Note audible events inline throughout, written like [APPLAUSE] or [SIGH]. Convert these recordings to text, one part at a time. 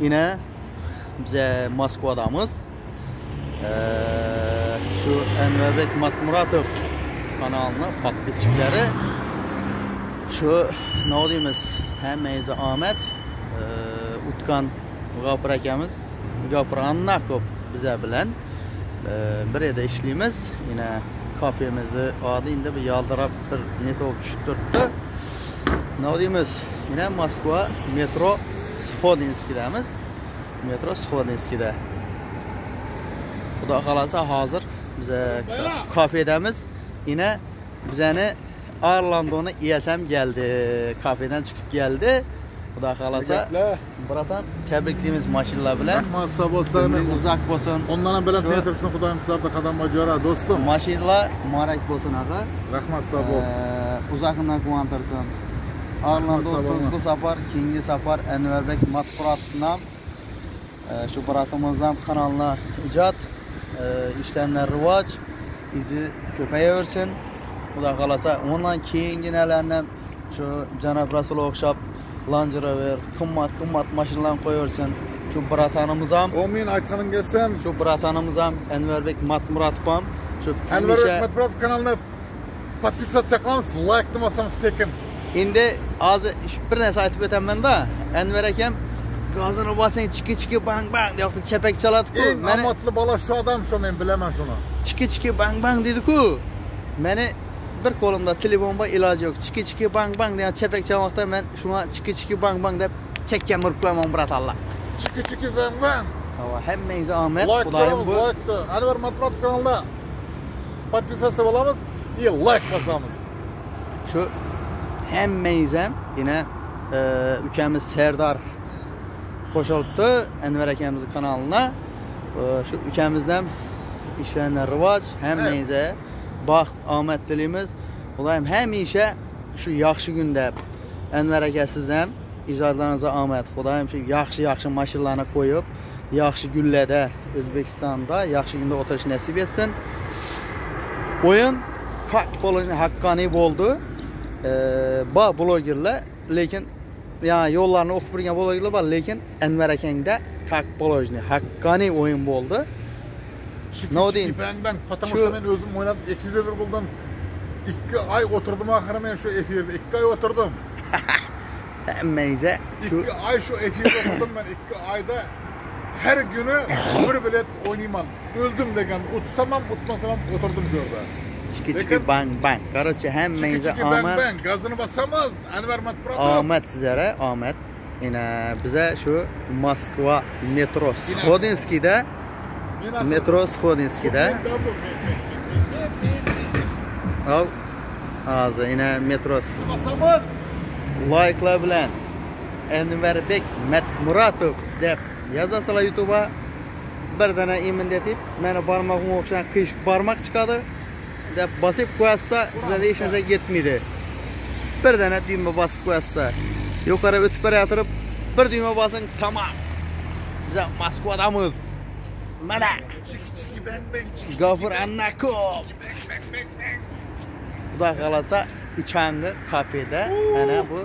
yine bize Moskvadamız. Ee, şu Enverbek Matmuratov kanalına podpisçileri şu ne deymiz hammangizni omad utkan g'ofir akamiz g'ofir annakov biza bilan bir yerda ishlaymiz yine kafemizni oldi endi bir yaldirab bir neto tushib turibdi nima deymiz yine moskva metro sxodinskidamiz metro sxodinskida xudo xohlasa hozir biza kafedamiz yine bizani Arlandon'u ESM geldi. Kafeden çıkıp geldi. Xudo xohlasa bratan tabriklaymiz mashinalar bilan. Rahmat sog' bo'lsinlar. Uzak bo'lsin. Ondan bilan Shu- yetirsin Xudoyim sizlarga qadam bajara do'stim. Mashinalar muborak bo'lsin aka. Rahmat sog' bo'l. Uzakından quvontirsin. Arlando sog' bo'lma. bu safar, keyingi safar Anvarbek Matburatdan shu bratimizdan kanalına ijod, ishlarlar rivoj, izi ko'payaversin. Xudo xolasa undan keyingi nelarni ham shu janob Rasul o'xshab Land Rover, qimmat qimmat mashinalarni qo'yaversin. Shu bratanimiz ham, Omin aytganing kelsin. shu bratanimiz ham Anvarbek Matmuratov ham shu Anvar hamisha- Matburatov kanalına подписаться qilamiz, like demasangiz tekin. endi hozir shu bir narsa aytib o'taman-da anvar akam gazini bosing chiki chiki bang bang deyapti chapak chaladi-ku Eng mana omadli bola shu odam shu men bilaman shuni. chiki chiki bang bang dedi-ku mani bir qo'limda telefon bor iloji yo'q chiki chiki bang bang degan chapak chalmoqda men shuna chiki chiki bang bang deb chakka urib qo'yaman bratanlar Chiki chiki bang bang. Hava hammangizga omad Like xudoyim qilamiz, bu like. Anvar Matburatov kanalına подписаться bo'lamiz и like bosamiz. shu hammangiz ham yana e, ukamiz serdor qo'shilibdi anvar akamizni kanalina E, shu ukamizdan ishlarni rivoj hammangizga baxt omad tilaymiz xudoyim hamisha shu yaxshi kunda anvar aka siz ham ijodlaringizga omad xudoyim shu yaxshi yaxshi mashinalarni qo'yib yaxshi kunlarda o'zbekistonda yaxshi kunda o'tirish nasib etsin. O'yin haq bo'lishni haqqoniy bo'ldi Ee, bor blogerlar lekin yani yo'llarni o'qib turgan blogerlar bor lekin anvar akangda как положено haqqoniy o'yin bo'ldi Chiki Ne chiki diyeyim? bang bang. Потому Şu- что men o'zim o'ynab 200 yil bo'ldim. 2 oy o'tirdim oxiri men shu efirda 2 oy o'tirdim. hammangizga [LAUGHS] shu 2 oy shu efirda o'tirdim men 2 oyda har kuni bir bilet o'ynayman. O'ldim degan, utsam ham, utmasam ham o'tirdim shu yerda. Küçük küçük bang bang. Karaca hemmeyize Ahmet. Bang bang. Gazını basamaz. Enver Matpratov. Ahmet sizlere Ahmet. Yine bize şu Moskva metro Schodinski'de metro Schodinski'de Al ağzı yine metro basamaz. Like'la bilen Enverbek Matmuratov deb yozasizlar YouTube'a bir dana imin deb mana barmog'imga o'xshagan qiyshiq barmoq chiqadi deb bosib qo'yasiz sizlarga hech narsa yetmaydi bir dana düyma bosib qo'yasiz yuqori o'tib borayotirib bir düyma bosing tamom biz moskvadamiz mana bang, annakov bang bang bang bang. xudo xohlasa ichangi kafeda mana bu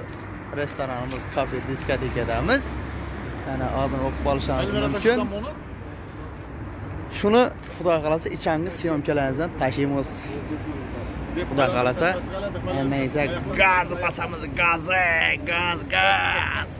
restoranimiz kafe diskotekadamiz mana oldin o'qib olishlaringiz mumkin shuni xudo xohlasa ichangi syomkalarimizdan tashlaymiz xudo xohlasa. Hammangizga gazni bosamiz gazi gaz gaz.